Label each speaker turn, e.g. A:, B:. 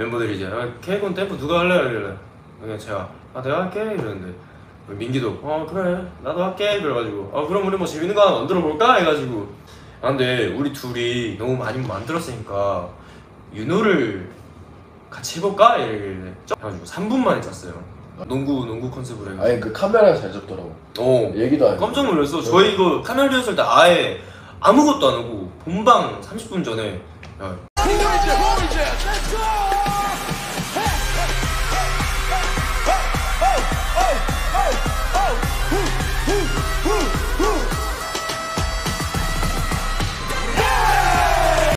A: 멤버들이 이제 아, K군 템포 누가 할래? 이래. 그냥 제가 아 내가 할게? 이러는데. 민기도 어 그래. 나도 할게? 그래가지고. 아 어, 그럼 우리 뭐 재밌는 거 하나 만들어 볼까? 해가지고. 아 근데 우리 둘이 너무 많이 뭐 만들었으니까 윤호를 같이 해볼까? 이래길래. 해가지고 3분 만에 짰어요. 농구 농구 컨셉으로 해가지고.
B: 아니 그 카메라 잘 잡더라고.
A: 어.
B: 얘기도 안
A: 깜짝 놀랐어. 네. 저희 이거 카메라 리허설 때 아예 아무것도 안 하고 본방 30분 전에 야,